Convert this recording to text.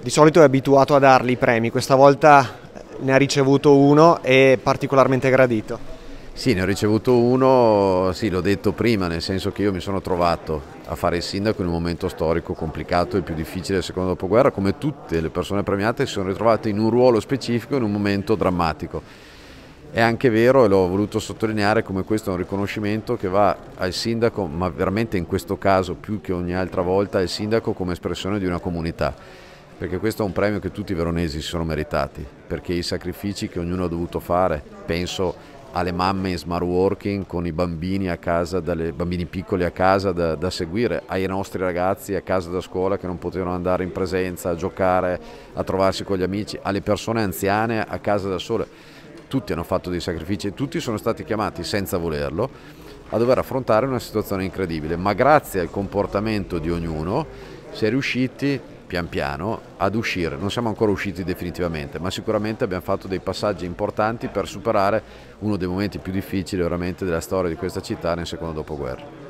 Di solito è abituato a darli i premi, questa volta ne ha ricevuto uno e particolarmente gradito. Sì, ne ho ricevuto uno, sì, l'ho detto prima, nel senso che io mi sono trovato a fare il sindaco in un momento storico complicato e più difficile del secondo dopoguerra, come tutte le persone premiate si sono ritrovate in un ruolo specifico in un momento drammatico. È anche vero, e l'ho voluto sottolineare, come questo è un riconoscimento che va al sindaco, ma veramente in questo caso più che ogni altra volta, al sindaco come espressione di una comunità perché questo è un premio che tutti i veronesi si sono meritati, perché i sacrifici che ognuno ha dovuto fare, penso alle mamme in smart working con i bambini a casa, dalle, bambini piccoli a casa da, da, seguire, ai nostri ragazzi a casa da scuola che non potevano andare in presenza a giocare, a trovarsi con gli amici, alle persone anziane a casa da sole. Tutti hanno fatto dei sacrifici e tutti sono stati chiamati senza volerlo a dover affrontare una situazione incredibile, ma grazie al comportamento di ognuno si è riusciti pian piano ad uscire. Non siamo ancora usciti definitivamente, ma sicuramente abbiamo fatto dei passaggi importanti per superare uno dei momenti più difficili veramente della storia di questa città nel secondo dopoguerra.